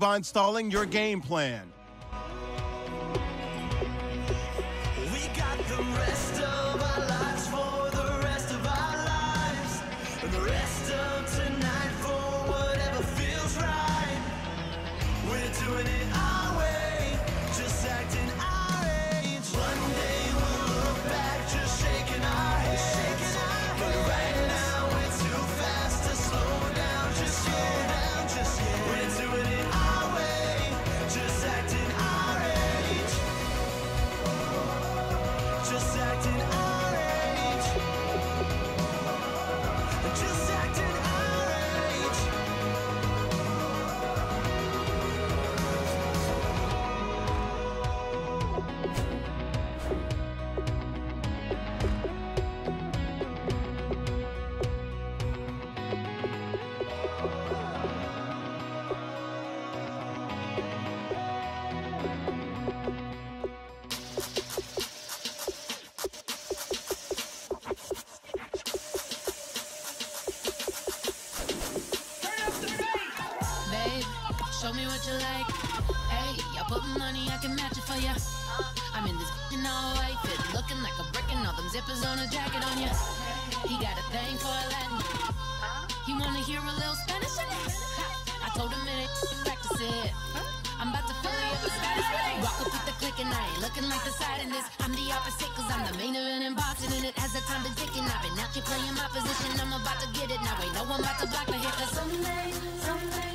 by installing your game plan. Show me what you like. Hey, I put money, I can match it for ya. I'm in this all white fit, looking like a brick and all them zippers on a jacket on ya. He got a thing for Latin. He wanna hear a little Spanish in it. I told him it ain't practice it. I'm about to you up with Spanish. Walk up with the click and I ain't looking like the side in this. I'm the opposite cause I'm the main event and boxing in it. As the time been ticking, I've been out here playing my position. I'm about to get it now. Ain't no one about to block the hit cause someday, someday,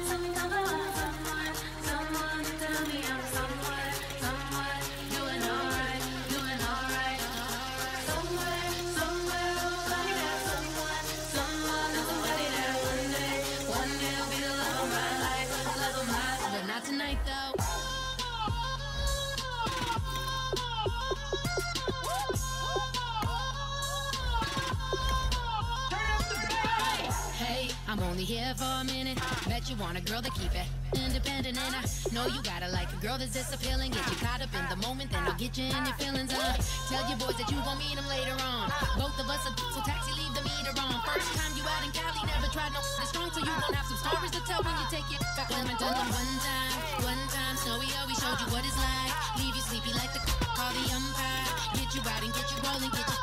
here for a minute. Bet you want a girl to keep it independent, and I know you gotta like a girl that's this appealing. Get you caught up in the moment, then I'll get you in your feelings. Uh, tell your boys that you gon' meet them later on. Both of us are so taxi, leave the meter on. First time you out in Cali, never tried no this strong, so you gon' have some stories to tell when you take it back and tell them one time, one time. Snowy always showed you what it's like. Leave you sleepy like the call the umpire. Get you out and get you rolling, get you.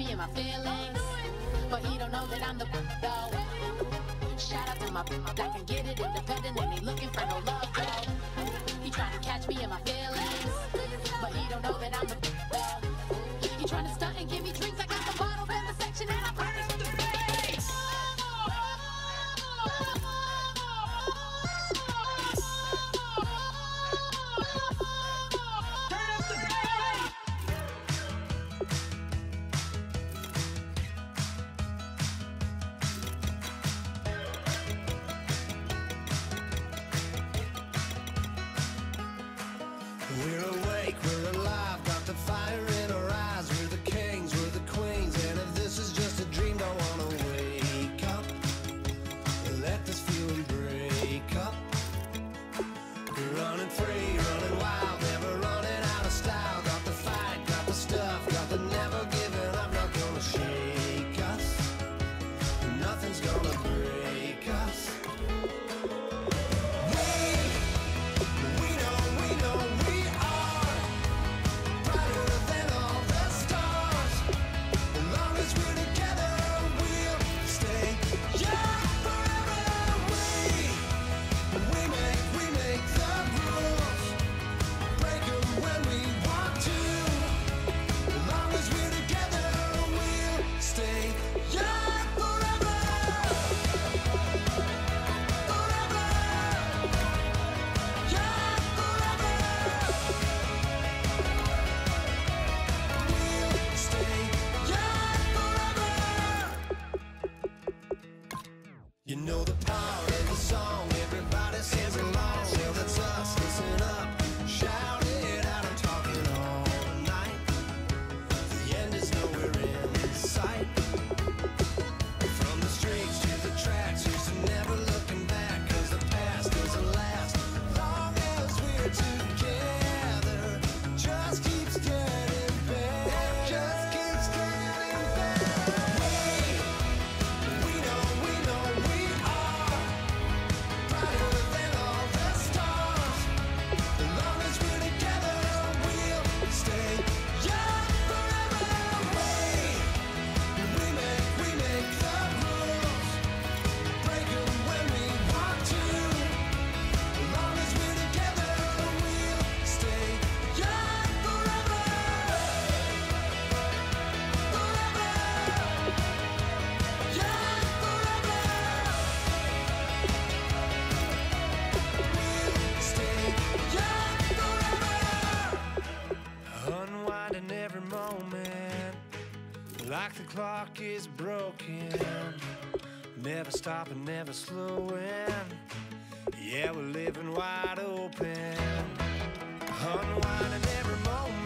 Me in my feelings, but he don't know that I'm the though. Shout out to my that can get it independent and he looking for no love though. He tryna catch me in my feelings, but he don't know that I'm the though. We're awake, we're alive, clock is broken. Never stopping, never slowing. Yeah, we're living wide open. Unwinding every moment.